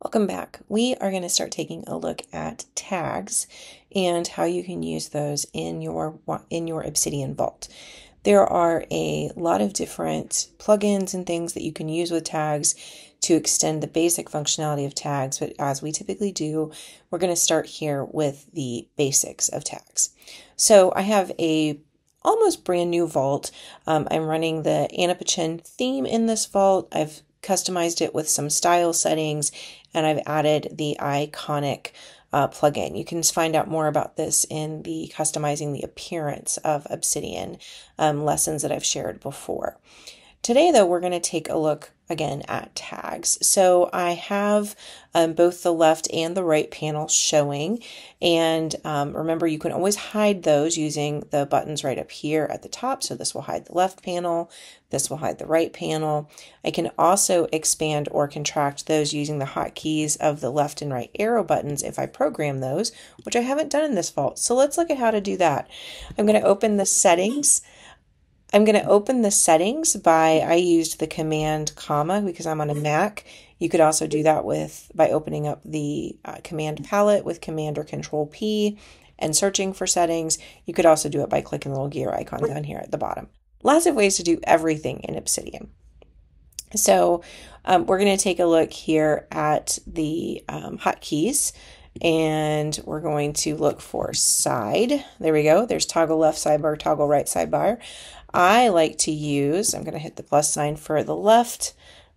Welcome back. We are going to start taking a look at tags and how you can use those in your in your Obsidian Vault. There are a lot of different plugins and things that you can use with tags to extend the basic functionality of tags, but as we typically do, we're going to start here with the basics of tags. So I have a almost brand new vault. Um, I'm running the Anna theme in this vault. I've customized it with some style settings, and I've added the iconic uh, plugin. You can find out more about this in the customizing the appearance of Obsidian um, lessons that I've shared before. Today, though, we're going to take a look again at tags. So I have um, both the left and the right panel showing. And um, remember, you can always hide those using the buttons right up here at the top. So this will hide the left panel. This will hide the right panel. I can also expand or contract those using the hotkeys of the left and right arrow buttons if I program those, which I haven't done in this vault. So let's look at how to do that. I'm going to open the settings. I'm going to open the settings by, I used the command comma because I'm on a Mac. You could also do that with by opening up the uh, command palette with command or control P and searching for settings. You could also do it by clicking the little gear icon down here at the bottom. Lots of ways to do everything in Obsidian. So um, we're going to take a look here at the um, hotkeys and we're going to look for side. There we go. There's toggle left sidebar, toggle right sidebar. I like to use, I'm going to hit the plus sign for the left.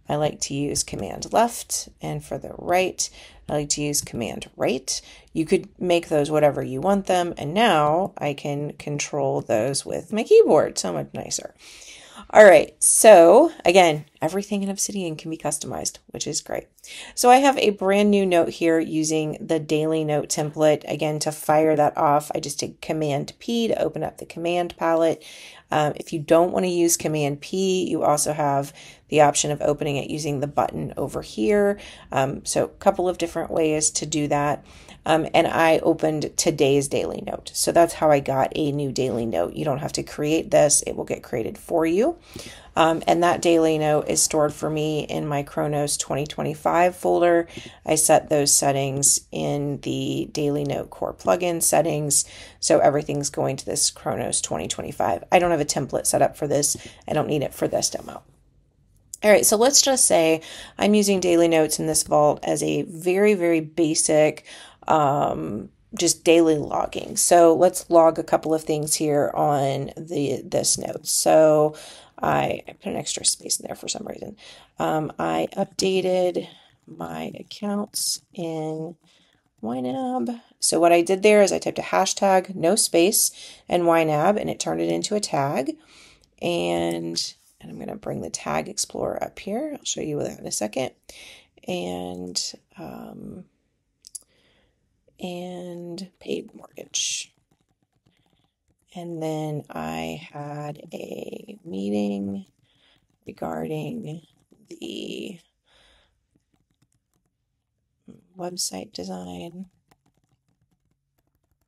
I like to use command left and for the right, I like to use command right. You could make those whatever you want them. And now I can control those with my keyboard. So much nicer. All right, so again, everything in Obsidian can be customized, which is great. So I have a brand new note here using the daily note template. Again, to fire that off, I just did Command P to open up the command palette. Um, if you don't want to use Command P, you also have the option of opening it using the button over here. Um, so a couple of different ways to do that. Um, and I opened today's daily note. So that's how I got a new daily note. You don't have to create this, it will get created for you. Um, and that daily note is stored for me in my Kronos 2025 folder. I set those settings in the daily note core plugin settings. So everything's going to this Kronos 2025. I don't have a template set up for this. I don't need it for this demo. All right, so let's just say I'm using daily notes in this vault as a very, very basic um, just daily logging. So let's log a couple of things here on the this note. So I, I put an extra space in there for some reason. Um, I updated my accounts in YNAB. So what I did there is I typed a hashtag, no space, and YNAB, and it turned it into a tag. And, and I'm going to bring the tag explorer up here. I'll show you that in a second. And um, and paid mortgage. And then I had a meeting regarding the website design.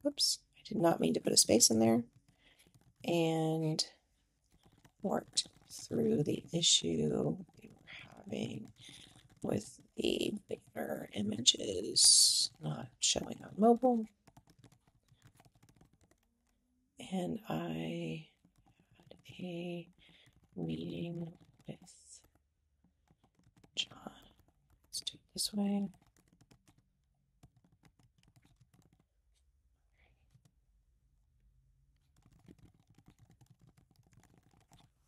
Whoops, I did not mean to put a space in there. And worked through the issue we were having with the banner images not showing on mobile. And I had a meeting with John. Let's do it this way.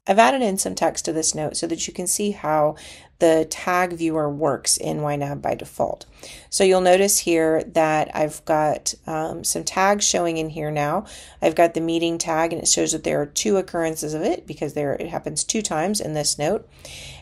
I've added in some text to this note so that you can see how the tag viewer works in YNAB by default. So you'll notice here that I've got um, some tags showing in here now. I've got the meeting tag and it shows that there are two occurrences of it because there it happens two times in this note.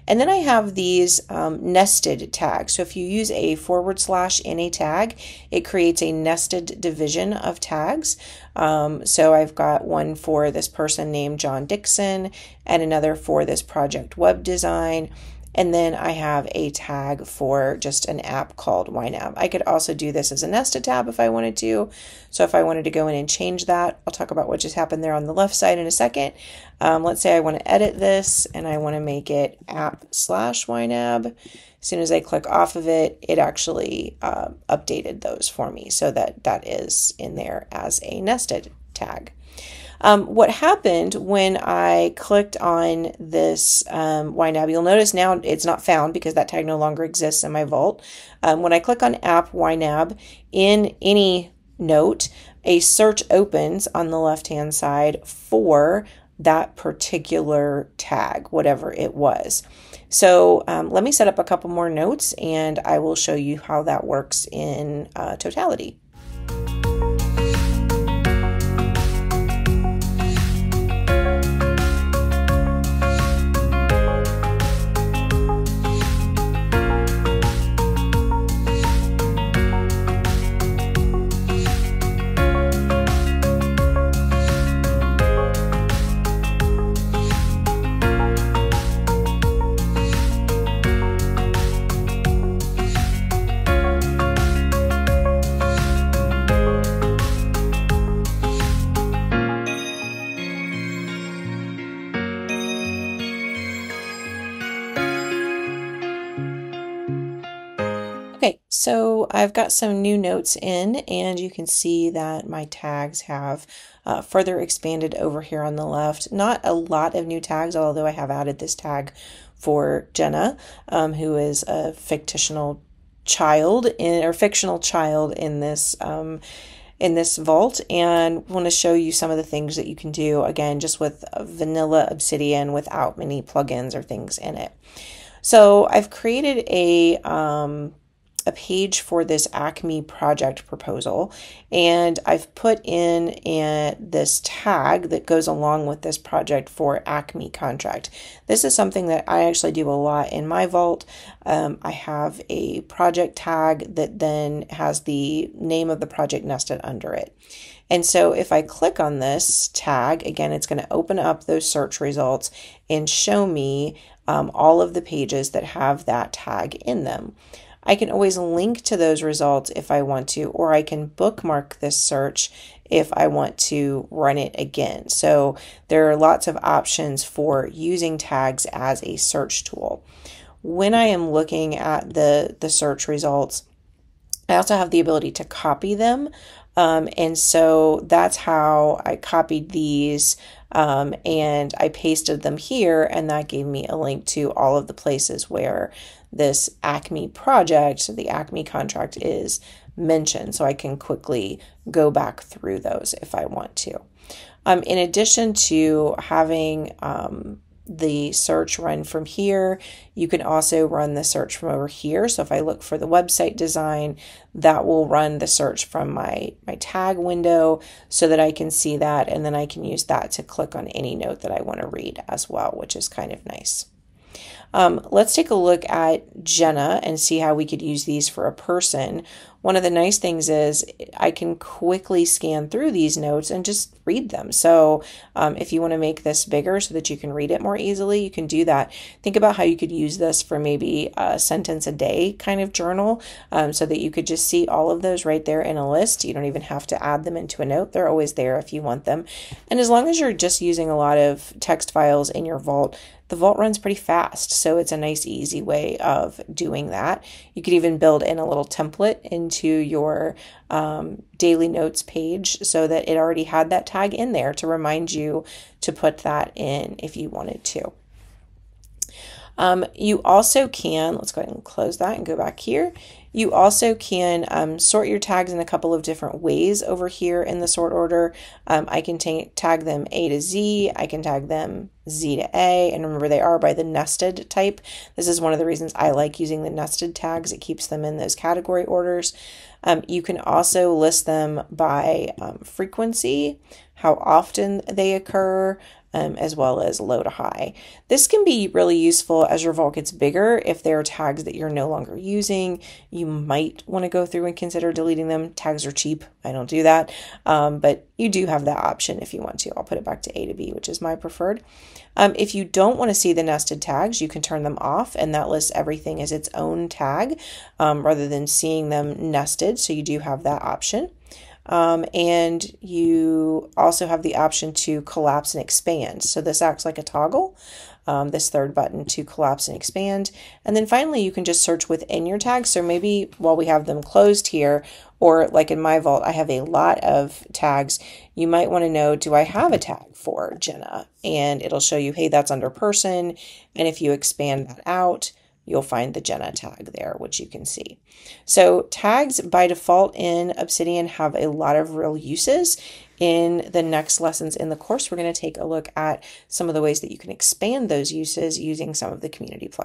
And then I have these um, nested tags. So if you use a forward slash in a tag, it creates a nested division of tags. Um, so I've got one for this person named John Dixon and another for this project web design And then I have a tag for just an app called YNAB. I could also do this as a nested tab if I wanted to. So if I wanted to go in and change that, I'll talk about what just happened there on the left side in a second. Um, let's say I want to edit this and I want to make it app slash YNAB. As soon as I click off of it, it actually uh, updated those for me so that that is in there as a nested tag. Um, what happened when I clicked on this um, YNAB, you'll notice now it's not found because that tag no longer exists in my vault. Um, when I click on app YNAB in any note, a search opens on the left hand side for that particular tag, whatever it was. So um, let me set up a couple more notes and I will show you how that works in uh, totality. Okay, so I've got some new notes in and you can see that my tags have uh, further expanded over here on the left. Not a lot of new tags, although I have added this tag for Jenna, um, who is a fictional child in or fictional child in this um, in this vault and want to show you some of the things that you can do again just with vanilla obsidian without many plugins or things in it so I've created a um, a page for this Acme project proposal, and I've put in a, this tag that goes along with this project for Acme contract. This is something that I actually do a lot in my vault. Um, I have a project tag that then has the name of the project nested under it. And so if I click on this tag, again, it's going to open up those search results and show me um, all of the pages that have that tag in them. I can always link to those results if I want to, or I can bookmark this search if I want to run it again. So there are lots of options for using tags as a search tool. When I am looking at the, the search results, I also have the ability to copy them. Um, and so that's how I copied these um, and I pasted them here, and that gave me a link to all of the places where this Acme project, the Acme contract is mentioned. So I can quickly go back through those if I want to. Um, in addition to having um, the search run from here. You can also run the search from over here. So if I look for the website design, that will run the search from my, my tag window so that I can see that. And then I can use that to click on any note that I want to read as well, which is kind of nice. Um, let's take a look at Jenna and see how we could use these for a person. One of the nice things is I can quickly scan through these notes and just read them. So um, if you want to make this bigger so that you can read it more easily, you can do that. Think about how you could use this for maybe a sentence a day kind of journal um, so that you could just see all of those right there in a list. You don't even have to add them into a note. They're always there if you want them. And as long as you're just using a lot of text files in your vault, the vault runs pretty fast, so it's a nice, easy way of doing that. You could even build in a little template into your um, daily notes page so that it already had that tag in there to remind you to put that in if you wanted to. Um, you also can, let's go ahead and close that and go back here. You also can um, sort your tags in a couple of different ways over here in the sort order. Um, I can tag them A to Z, I can tag them Z to A, and remember they are by the nested type. This is one of the reasons I like using the nested tags. It keeps them in those category orders. Um, you can also list them by um, frequency, how often they occur, um, as well as low to high. This can be really useful as your vault gets bigger. If there are tags that you're no longer using, you might want to go through and consider deleting them. Tags are cheap. I don't do that, um, but you do have that option if you want to. I'll put it back to A to B, which is my preferred. Um, if you don't want to see the nested tags, you can turn them off, and that lists everything as its own tag um, rather than seeing them nested. So you do have that option. Um, and you also have the option to collapse and expand. So this acts like a toggle, um, this third button to collapse and expand. And then finally, you can just search within your tags. So maybe while we have them closed here, or like in my vault, I have a lot of tags. You might want to know, do I have a tag for Jenna? And it'll show you, hey, that's under person. And if you expand that out, you'll find the Jenna tag there, which you can see. So tags by default in Obsidian have a lot of real uses. In the next lessons in the course, we're going to take a look at some of the ways that you can expand those uses using some of the community plugins.